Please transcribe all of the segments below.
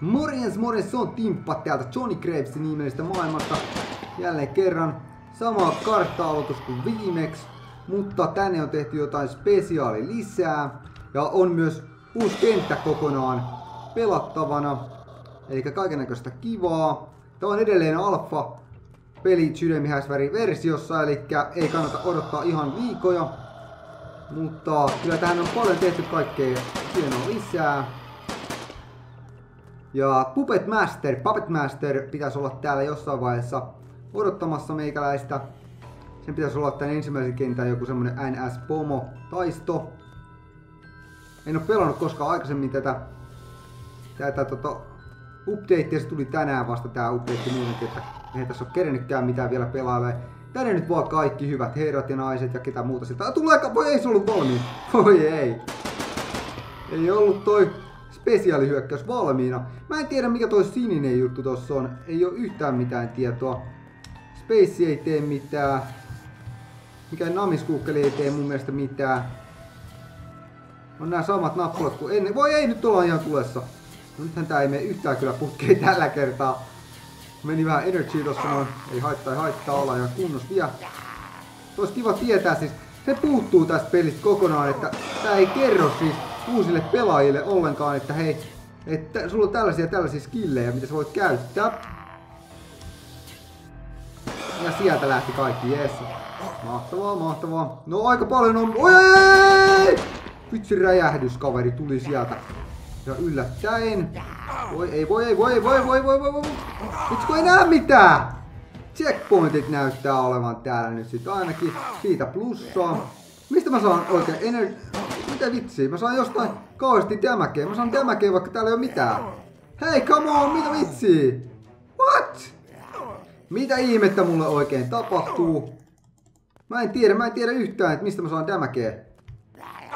Morjens, morjens, se on Timppa täältä Johnny Gravesin nimellisestä maailmasta. Jälleen kerran sama kartta-aloitus kuin viimeksi, mutta tänne on tehty jotain spesiaali lisää. Ja on myös uusi kenttä kokonaan pelattavana. Eli kaikenlaista kivaa. Tämä on edelleen alfa peli sydämihäisväri versiossa, eli ei kannata odottaa ihan viikoja. Mutta kyllä tähän on paljon tehty kaikkea hienoa lisää. Ja Puppet Master, Puppet Master pitäisi olla täällä jossain vaiheessa odottamassa meikäläistä. Sen pitäisi olla tän ensimmäisen kentän joku semmonen NS-pomo-taisto. En oo pelannut koskaan aikaisemmin tätä, tätä tota, updatea. Se tuli tänään vasta tää update niin, että ei tässä oo kerennytkään mitään vielä pelailee. Tänne nyt vaan kaikki hyvät herrat ja naiset ja ketä muuta sieltä. Tulee, voi ei se ollut valmiin. Voi ei. Ei ollut toi spesiaalihyökkäys valmiina. Mä en tiedä mikä toi sininen juttu tossa on. Ei oo yhtään mitään tietoa. Space ei tee mitään. Mikä Namiskuukkeli ei tee mun mielestä mitään. On nämä samat nappulat kuin ennen. Voi ei nyt olla ihan tulessa. No nythän tää ei mene yhtään kyllä putkeen tällä kertaa. Meni vähän energy tossa noin. Ei haittaa, ei haittaa olla ihan kunnossa vielä. Olisi kiva tietää siis. Se puuttuu tästä pelistä kokonaan, että tää ei kerro siis uusille pelaajille ollenkaan, että hei, että sulla on tällaisia tällaisia skillejä, mitä sä voit käyttää. Ja sieltä lähti kaikki, jees. Mahtavaa, mahtavaa. No aika paljon on... Oi, ei! Vitsi räjähdys, kaveri, tuli sieltä. Ja yllättäen. Voi, ei, voi, ei, voi, voi, voi, voi, voi, voi. Vitsi, kun ei näe mitään! Checkpointit näyttää olevan täällä nyt sit ainakin. Siitä plussaa. Mistä mä saan oikein ener... Mitä vitsiä? Mä saan jostain kauheasti dämäkeä. Mä saan dämäkeä vaikka täällä ei ole mitään. Hei, come on, mitä vitsiä? What? Mitä ihmettä mulle oikein tapahtuu? Mä en tiedä, mä en tiedä yhtään, että mistä mä saan dämäkeä.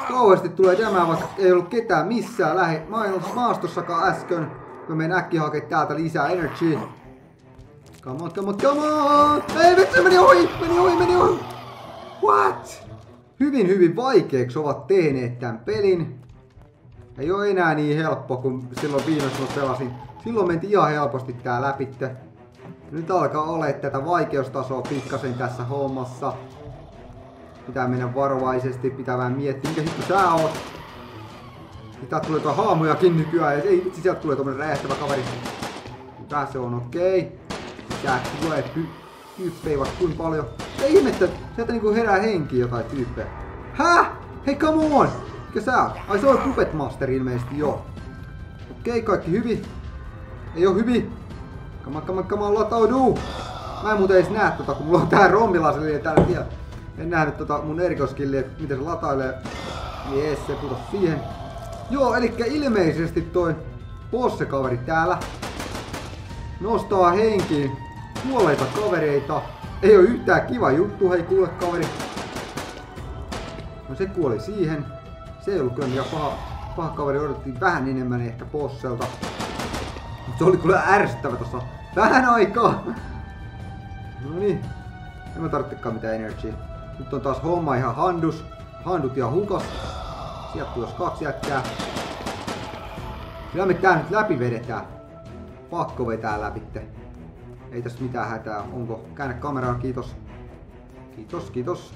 Kauheasti tulee dämää, vaikka ei ollut ketään missään lähe. Mä en ollut maastossakaan äsken. Mä menen äkkiä hakea täältä lisää energy. Come on, come on, come on! Ei vitsi, meni ohi, meni ohi, meni ohi! What? Hyvin, hyvin vaikeaksi ovat tehneet tämän pelin. Ei ole enää niin helppo kuin silloin viimeksi pelasin. Silloin mentiin ihan helposti tää läpitte. Nyt alkaa olla tätä vaikeustasoa pikkasen tässä hommassa. Pitää mennä varovaisesti, pitää vähän miettiä, mikä hitto sä oot. Tää tulee tuo haamujakin nykyään, ja ei vitsi, sieltä tulee tommonen räjähtävä kaveri. Tää se on okei. Okay. Tää tulee tyyppejä vaikka kuinka paljon. Ei ihmettä, sieltä niinku herää henki jotain tyyppejä. Häh? Hei, come on! Mikä sä? Ai se on Puppet Master ilmeisesti, joo. Okei, okay, kaikki hyvin. Ei oo hyvin. On, come on, lataudu! Mä en muuten edes näe tota, kun mulla on tää rommilaseli täällä vielä. En nähnyt tota mun erikoskilli, että miten se latailee. Jees, se putos siihen. Joo, eli ilmeisesti toi bosse-kaveri täällä nostaa henkiin kuolleita kavereita. Ei oo yhtään kiva juttu, hei kuule kaveri. No se kuoli siihen. Se ei ollut kyllä mikään paha, paha kaveri, odottiin vähän enemmän ehkä bosselta. Mutta se oli kyllä ärsyttävä tossa vähän aikaa. No niin. En mä tarvitsekaan mitään energy. Nyt on taas homma ihan handus. Handut ja hukas. Sieltä tulos kaksi jätkää. Kyllä me tää nyt läpi vedetään. Pakko vetää läpi. Ei tässä mitään hätää. Onko? Käännä kameraa, kiitos. Kiitos, kiitos.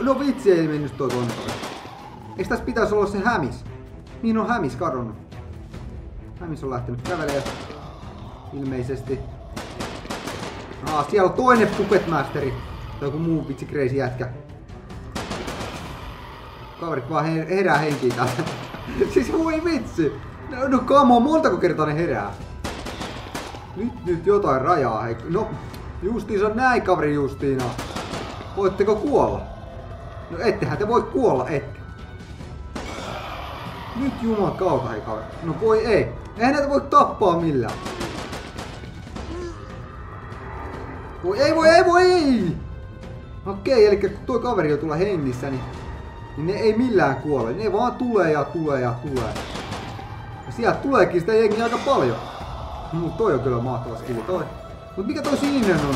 No vitsi ei mennyt toi toinen Eikö tässä pitäisi olla se hämis? Niin on hämis kadonnut. Hämis on lähtenyt kävelemään. Ilmeisesti. Ah, siellä on toinen Puppet Masteri. Tai joku muu vitsi crazy jätkä. Kaverit vaan herää henkiin täältä. siis voi vitsi. No, no come on, montako kertaa ne herää? Nyt, nyt jotain rajaa. Hei. No, justiinsa näin kaveri Justiina. Voitteko kuolla? No ettehän te voi kuolla, ette. Nyt juman kautta hei kaveri. No voi ei. Eihän näitä voi tappaa millään. Voi ei, voi ei, voi ei! Okei, eli kun tuo kaveri on tulla hengissä, niin, niin ne ei millään kuole. Ne vaan tulee ja tulee ja tulee. Ja sieltä tuleekin sitä jengiä aika paljon. Mut toi on kyllä mahtava skilli toi. Mut mikä toi sininen on?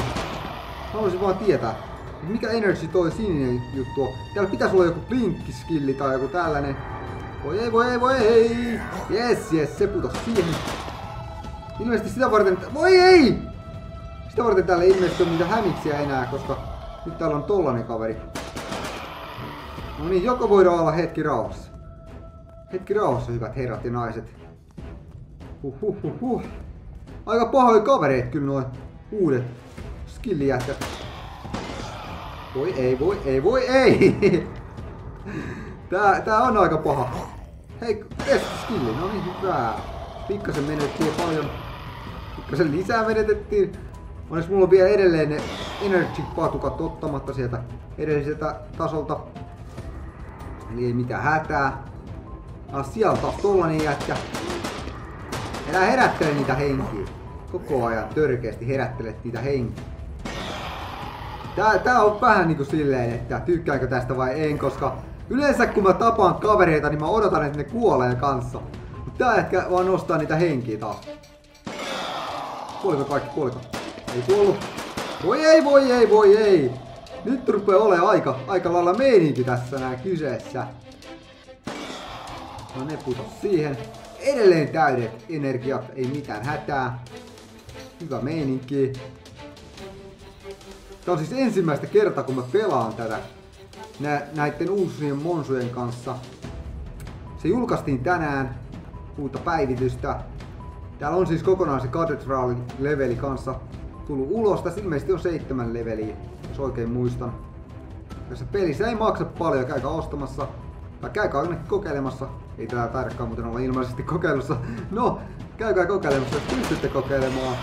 Haluaisin vaan tietää. Mikä energy toi sininen juttu on? Täällä pitäisi olla joku blinkkiskilli tai joku tällainen. Voi ei, voi ei, voi ei! Yes, yes, se putos siihen. Ilmeisesti sitä varten... Voi ei! Sitä varten täällä ilmeisesti on niitä hämiksiä enää, koska nyt täällä on tollanen kaveri. No niin, joko voidaan olla hetki rauhassa. Hetki rauhassa, hyvät herrat ja naiset. Huh, huh, huh, huh. Aika pahoja kavereita kyllä noin uudet skillijätkät. Voi ei, voi ei, voi ei! Tää, tää on aika paha. Hei, test skilli, no niin hyvää. Pikkasen menettiin paljon. Pikkasen lisää menetettiin. Onneksi mulla on vielä edelleen ne energy-patukat ottamatta sieltä edelliseltä tasolta. Eli ei mitään hätää. Ah, siellä taas tollanen jätkä. Elä herättele niitä henkiä. Koko ajan törkeästi herättelet niitä henkiä. Tää, tää on vähän niinku silleen, että tykkäänkö tästä vai en, koska yleensä kun mä tapaan kavereita, niin mä odotan, että ne kuolee kanssa. Mut tää ehkä vaan nostaa niitä henkiä taas. Kuoliko kaikki? Kuoliko? Ei kuollut. Voi ei, voi ei, voi ei. Nyt rupee ole aika, aika lailla meininki tässä nää kyseessä. No ne putos siihen. Edelleen täydet energiat, ei mitään hätää. Hyvä meininki. Tää on siis ensimmäistä kertaa kun mä pelaan tätä nä näiden uusien monsujen kanssa. Se julkaistiin tänään, uutta päivitystä. Täällä on siis kokonaan se katedraali leveli kanssa tullut ulos. Tässä ilmeisesti on seitsemän leveliä, jos oikein muistan. Tässä pelissä ei maksa paljon, käykää ostamassa. Tai käykää kokeilemassa. Ei täällä tarkkaan muuten olla ilmeisesti kokeilussa. No, käykää kokeilemassa, jos pystytte kokeilemaan.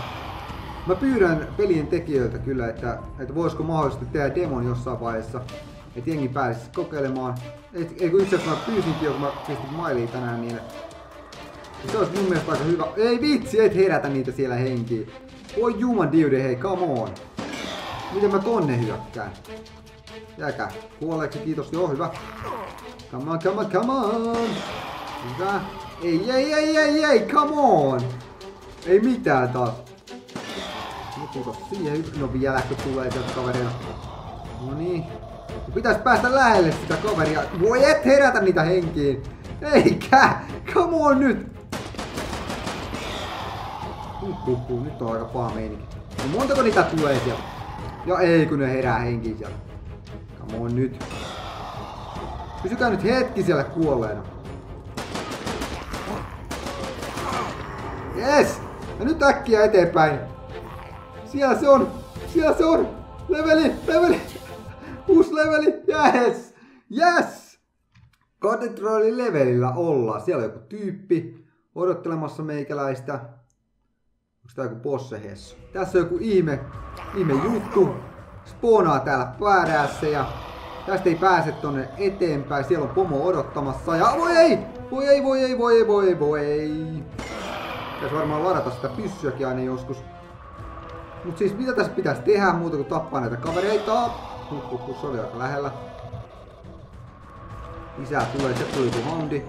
Mä pyydän pelien tekijöiltä kyllä, että, että voisiko mahdollisesti tehdä demon jossain vaiheessa. Että jengi pääsisi kokeilemaan. Et, eikö itse asiassa mä pyysinkin jo, kun mä pistin mailiin tänään niille. Se olisi mun mielestä aika hyvä. Ei vitsi, et herätä niitä siellä henkiin. Voi juman diude, hei, come on. Miten mä tonne hyökkään? Jääkää. Kuoleeksi, kiitos. Joo, hyvä. Come on, come on, come on. Hyvä. Ei, ei, ei, ei, ei, come on. Ei mitään taas. Kiitos siihen. No vieläkö tulee sieltä kavereita. No niin. Pitäis päästä lähelle sitä kaveria. Voi et herätä niitä henkiin. Eikä! Come on nyt! Huhhuh, nyt on aika paha meininki. No montako niitä tulee sieltä? Ja ei kun ne herää henkiin sieltä. Come on nyt. Pysykää nyt hetki siellä kuolleena. Yes! Ja nyt äkkiä eteenpäin. Siellä se on! Siellä se on! Leveli! Leveli! Uusi leveli! Yes! Yes! Katedraalin levelillä ollaan. Siellä on joku tyyppi odottelemassa meikäläistä. Onko tää joku bossehessu? Tässä on joku ihme, ihme juttu. Spoonaa täällä päädässä ja tästä ei pääse tonne eteenpäin. Siellä on pomo odottamassa ja voi ei! Voi ei, voi ei, voi ei, voi ei, voi ei. Pitäis varmaan ladata sitä pyssyäkin aina joskus. Mut siis mitä tässä pitäisi tehdä muuta kuin tappaa näitä kavereita? Huhhuh, se oli aika lähellä. Lisää tulee, se tuli joku hondi.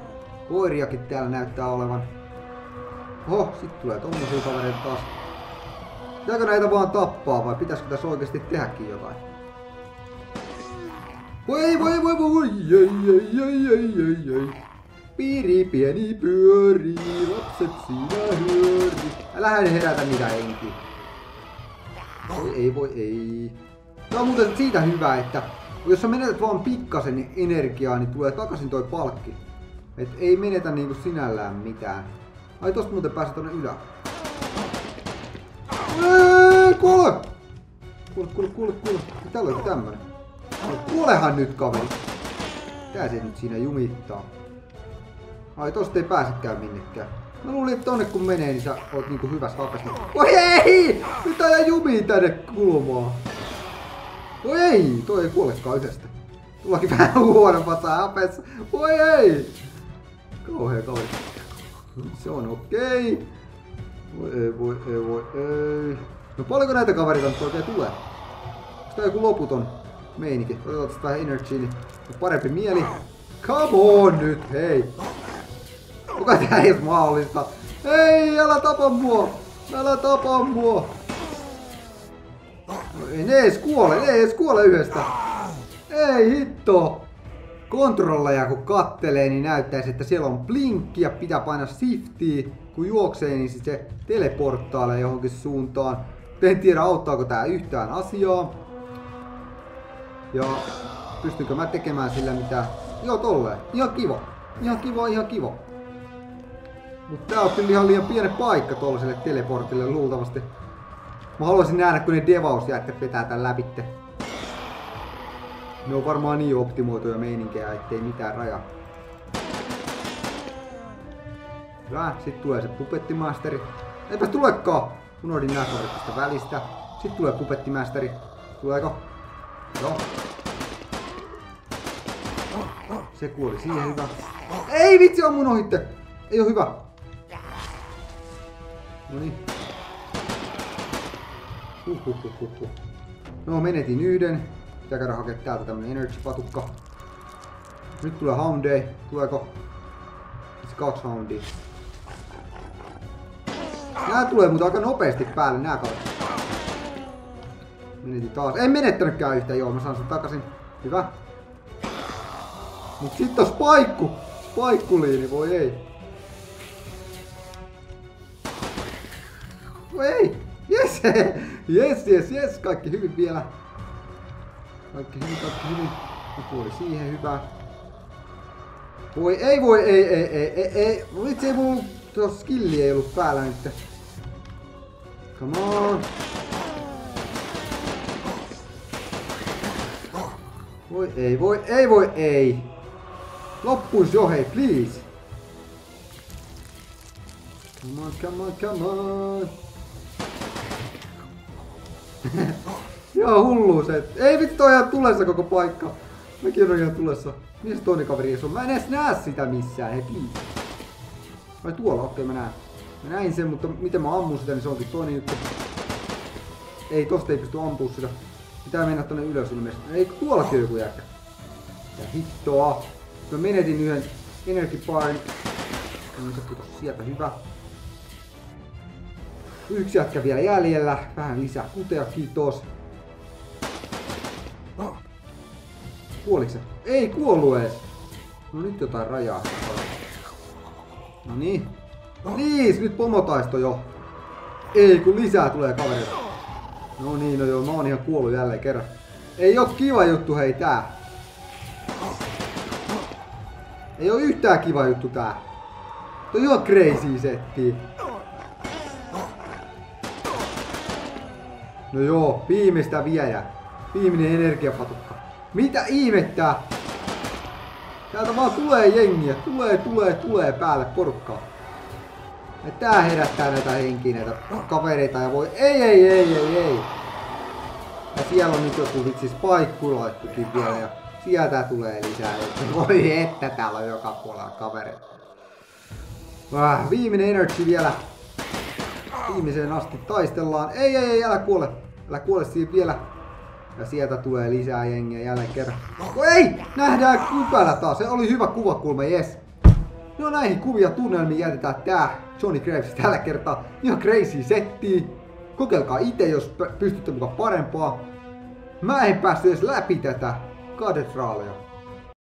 Koiriakin täällä näyttää olevan. Oho, sit tulee tommosia kavereita taas. Pitääkö näitä vaan tappaa vai pitäisikö tässä oikeasti tehdäkin jotain? Voi voi voi voi ei ei ei ei ei ei. Piiri pieni pyöri, lapset siinä hyöri. Älähän herätä niitä henkiä. Voi ei voi ei. Tää on muuten siitä hyvä, että jos sä menetät vaan pikkasen energiaa, niin tulee takaisin toi palkki. Et ei menetä niinku sinällään mitään. Ai tosta muuten pääsee tonne ylä. Eee, kuole! Kuule, kuule, kuule, kuule. Täällä on tämmönen. Kuolehan nyt kaveri. Tää se nyt siinä jumittaa. Ai tosta ei pääsekään minnekään. Mä luulin, että tonne kun menee, niin sä oot niinku hyvässä hapessa. Voi ei! Nyt ajaa jumi tänne kulmaan. Voi ei! Toi ei kuolekaan yhdestä. Tullakin vähän huonompassa hapessa. Voi ei! Kauhea kaveri. Se on okei. Okay. Voi ei, voi ei, voi ei. No paljonko näitä kavereita nyt oikein tulee? Onks tää joku loputon meininki? Otetaan tästä vähän energy, niin parempi mieli. Come on nyt, hei! Kuka tää ei mahdollista? Ei, älä tapa mua! Älä tapa mua! No, ei ne ees kuole, ne ees kuole yhdestä! Ei hitto! Kontrolleja kun kattelee, niin näyttäisi, että siellä on blinkki ja pitää painaa shiftiä. Kun juoksee, niin se teleporttailee johonkin suuntaan. En tiedä auttaako tää yhtään asiaa. Ja pystynkö mä tekemään sillä mitä... Joo tolleen. Ihan kiva. Ihan kiva, ihan kiva. Mutta tää on ihan liian pieni paikka tollaselle teleportille luultavasti. Mä haluaisin nähdä, kun ne devausjätkät vetää tän läpitte. Ne on varmaan niin optimoituja meininkejä, ettei mitään raja. Hyvä, sit tulee se pupettimasteri. Eipä tulekaan! Unohdin nää tästä välistä. Sitten tulee pupettimasteri. Tuleeko? Joo. Se kuoli siihen hyvä. Ei vitsi on mun ohitte! Ei oo hyvä. Noniin. Huhhuhhuhhuh. No menetin yhden. Pitää käydä hakea täältä tämmönen energy patukka. Nyt tulee Hounday. Tuleeko? Siis kaksi Houndia. Nää tulee mutta aika nopeasti päälle nää kautta. Menetin taas. En menettänytkään yhtä, joo mä saan sen takaisin. Hyvä. Mut sit on spaikku. Spaikkuliini, voi ei. Voi ei. Yes, yes, yes, yes. Kaikki hyvin vielä. Kaikki hyvin, kaikki hyvin. Joku oli siihen hyvä. Voi ei voi, ei, ei, ei, ei, ei. Vitsi ei mulla tuossa skilli ei ollut päällä nyt. Come on. Voi ei, voi ei, voi ei. Loppuis jo hei, please. Come on, come on, come on. Joo, hullu se. Ei vittu ihan tulessa koko paikka. Mäkin on ihan tulessa. Missä toinen kaveri on? Mä en edes näe sitä missään, please. Vai tuolla? Okei, mä näen. Mä näin sen, mutta miten mä ammun sitä, niin se onkin toinen juttu. Ei, tosta ei pysty ampua sitä. Pitää mennä tonne ylös ilmeisesti. Ei, tuollakin joku jäkkä. Ja hittoa. Mä menetin yhden energy barin. Niin se sieltä, hyvä. Yksi jätkä vielä jäljellä. Vähän lisää kutea, kiitos. Kuoliko se? Ei kuollu edes. No nyt jotain rajaa. No niin. Niin, nyt pomotaisto jo. Ei, kun lisää tulee kavereita. No niin, no joo, mä oon ihan kuollut jälleen kerran. Ei oo kiva juttu hei tää. Ei oo yhtään kiva juttu tää. Toi on crazy setti. No joo, viimeistä viedä. Viimeinen energiapatukka. Mitä ihmettä? Täältä vaan tulee jengiä. Tulee, tulee, tulee päälle porukkaa. Ja tää herättää näitä henkiä, näitä kavereita ja voi... Ei, ei, ei, ei, ei. Ja siellä on nyt joku vitsi spaikkulaittukin vielä ja sieltä tulee lisää. Voi että täällä on joka puolella kavereita. Ah, viimeinen energy vielä. Viimeiseen asti taistellaan. Ei, ei, ei, älä kuole. Älä kuole siinä vielä. Ja sieltä tulee lisää jengiä jälleen kerran. Oh, ei! Nähdään kypälä taas. Se oli hyvä kuvakulma, yes. No näihin kuvia tunnelmiin jätetään tää Johnny Graves tällä kertaa. Ihan crazy setti. Kokeilkaa itse, jos pystytte mukaan parempaa. Mä en päässyt edes läpi tätä katedraalia.